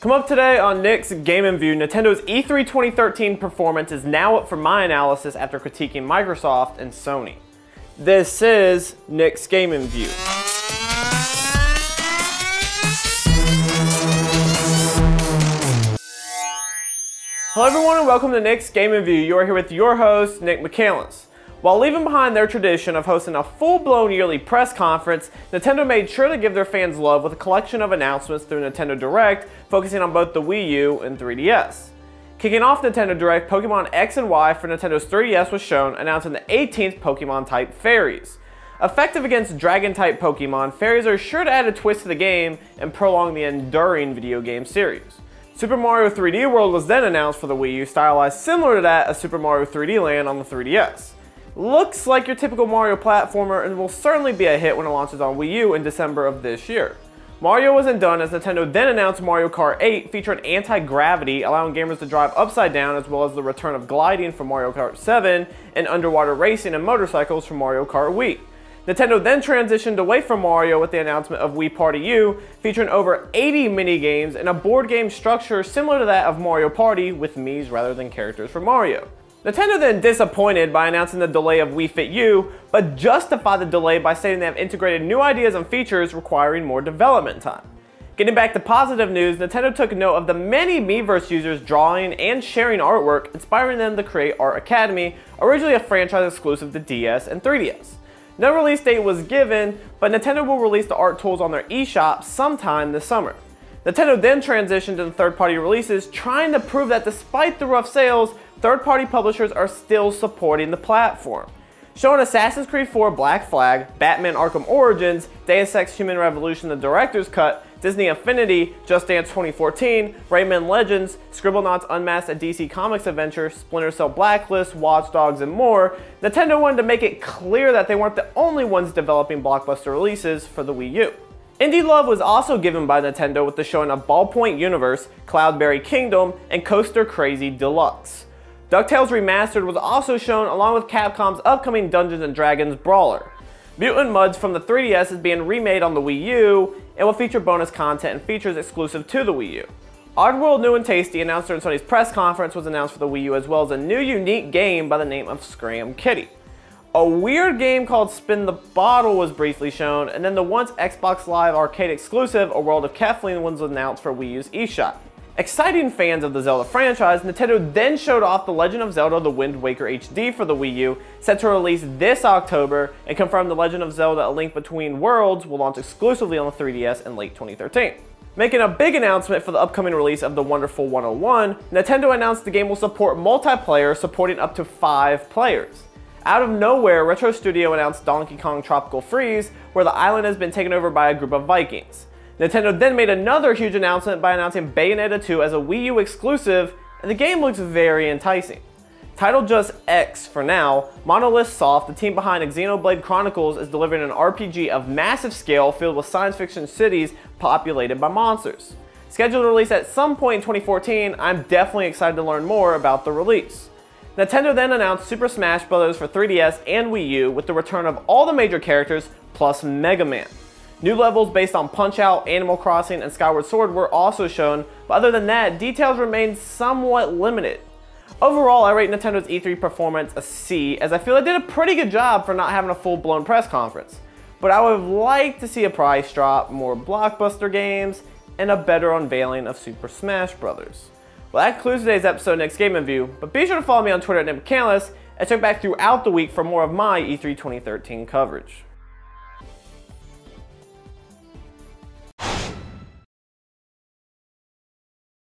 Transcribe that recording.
Come up today on Nick's Game View, Nintendo's E3 2013 performance is now up for my analysis after critiquing Microsoft and Sony. This is Nick's Game View. Hello everyone and welcome to Nick's Game View. You are here with your host, Nick McCandless. While leaving behind their tradition of hosting a full-blown yearly press conference, Nintendo made sure to give their fans love with a collection of announcements through Nintendo Direct, focusing on both the Wii U and 3DS. Kicking off Nintendo Direct, Pokemon X and Y for Nintendo's 3DS was shown, announcing the 18th Pokemon-type fairies. Effective against Dragon-type Pokemon, fairies are sure to add a twist to the game and prolong the enduring video game series. Super Mario 3D World was then announced for the Wii U, stylized similar to that of Super Mario 3D Land on the 3DS. Looks like your typical Mario platformer and will certainly be a hit when it launches on Wii U in December of this year. Mario wasn't done as Nintendo then announced Mario Kart 8 featuring anti-gravity, allowing gamers to drive upside down as well as the return of gliding from Mario Kart 7 and underwater racing and motorcycles from Mario Kart Wii. Nintendo then transitioned away from Mario with the announcement of Wii Party U, featuring over 80 mini-games and a board game structure similar to that of Mario Party with Mii's rather than characters from Mario. Nintendo then disappointed by announcing the delay of Wii Fit U, but justified the delay by stating they have integrated new ideas and features requiring more development time. Getting back to positive news, Nintendo took note of the many Miiverse users drawing and sharing artwork, inspiring them to create Art Academy, originally a franchise exclusive to DS and 3DS. No release date was given, but Nintendo will release the art tools on their eShop sometime this summer. Nintendo then transitioned to third-party releases, trying to prove that despite the rough sales, third-party publishers are still supporting the platform. Showing Assassin's Creed 4 Black Flag, Batman Arkham Origins, Deus Ex Human Revolution The Director's Cut, Disney Infinity, Just Dance 2014, Rayman Legends, Scribblenauts Unmasked a DC Comics adventure, Splinter Cell Blacklist, Watch Dogs, and more, Nintendo wanted to make it clear that they weren't the only ones developing blockbuster releases for the Wii U. Indie love was also given by Nintendo with the showing of Ballpoint Universe, Cloudberry Kingdom, and Coaster Crazy Deluxe. DuckTales Remastered was also shown along with Capcom's upcoming Dungeons & Dragons Brawler. Mutant Mudds from the 3DS is being remade on the Wii U and will feature bonus content and features exclusive to the Wii U. Oddworld New and Tasty announced during Sony's press conference was announced for the Wii U as well as a new unique game by the name of Scram Kitty. A weird game called Spin the Bottle was briefly shown, and then the once Xbox Live arcade exclusive A World of Keflings was announced for Wii U's eShop. Exciting fans of the Zelda franchise, Nintendo then showed off The Legend of Zelda The Wind Waker HD for the Wii U, set to release this October, and confirmed The Legend of Zelda A Link Between Worlds will launch exclusively on the 3DS in late 2013. Making a big announcement for the upcoming release of The Wonderful 101, Nintendo announced the game will support multiplayer supporting up to 5 players. Out of nowhere, Retro Studio announced Donkey Kong Tropical Freeze, where the island has been taken over by a group of Vikings. Nintendo then made another huge announcement by announcing Bayonetta 2 as a Wii U exclusive, and the game looks very enticing. Titled just X for now, Monolith Soft, the team behind Xenoblade Chronicles, is delivering an RPG of massive scale filled with science fiction cities populated by monsters. Scheduled to release at some point in 2014, I'm definitely excited to learn more about the release. Nintendo then announced Super Smash Bros. for 3DS and Wii U with the return of all the major characters plus Mega Man. New levels based on Punch-Out, Animal Crossing, and Skyward Sword were also shown, but other than that, details remained somewhat limited. Overall, I rate Nintendo's E3 performance a C, as I feel it did a pretty good job for not having a full-blown press conference. But I would have liked to see a price drop, more blockbuster games, and a better unveiling of Super Smash Bros. Well, that concludes today's episode of Next Game Review, but be sure to follow me on Twitter at NickMcCandless and check back throughout the week for more of my E3 2013 coverage.